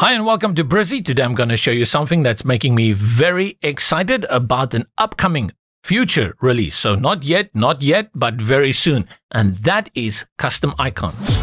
Hi and welcome to Brizy. Today I'm going to show you something that's making me very excited about an upcoming future release. So not yet, not yet, but very soon. And that is custom icons.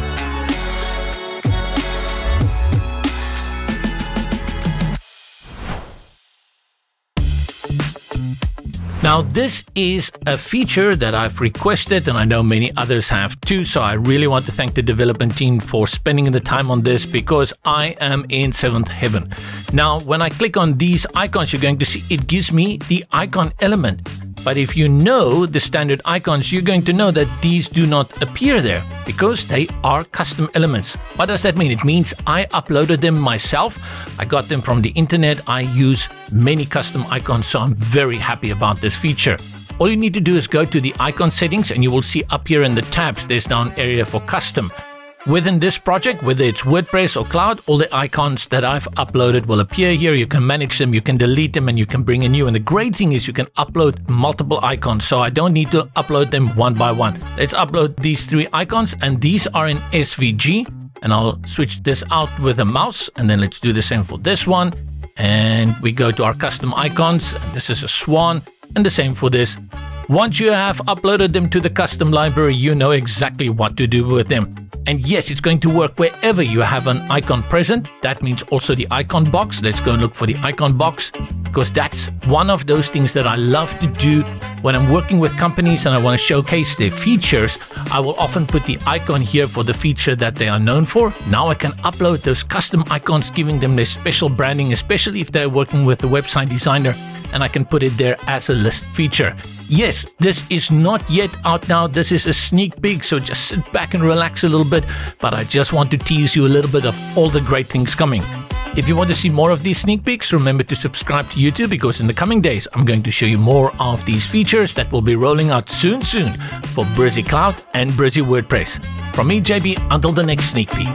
Now, this is a feature that I've requested, and I know many others have too. So, I really want to thank the development team for spending the time on this because I am in seventh heaven. Now, when I click on these icons, you're going to see it gives me the icon element. But if you know the standard icons, you're going to know that these do not appear there because they are custom elements. What does that mean? It means I uploaded them myself. I got them from the internet. I use many custom icons, so I'm very happy about this feature. All you need to do is go to the icon settings and you will see up here in the tabs, there's now an area for custom. Within this project, whether it's WordPress or Cloud, all the icons that I've uploaded will appear here. You can manage them, you can delete them, and you can bring in new. And the great thing is you can upload multiple icons, so I don't need to upload them one by one. Let's upload these three icons, and these are in SVG. And I'll switch this out with a mouse, and then let's do the same for this one. And we go to our custom icons. This is a swan, and the same for this. Once you have uploaded them to the custom library, you know exactly what to do with them. And yes, it's going to work wherever you have an icon present. That means also the icon box. Let's go and look for the icon box because that's one of those things that I love to do when I'm working with companies and I want to showcase their features. I will often put the icon here for the feature that they are known for. Now I can upload those custom icons, giving them their special branding, especially if they're working with a website designer and I can put it there as a list feature. Yes, this is not yet out now. This is a sneak peek, so just sit back and relax a little bit. But I just want to tease you a little bit of all the great things coming. If you want to see more of these sneak peeks, remember to subscribe to YouTube because in the coming days I'm going to show you more of these features that will be rolling out soon soon for Brizy Cloud and Brizy WordPress. From me, JB, until the next sneak peek.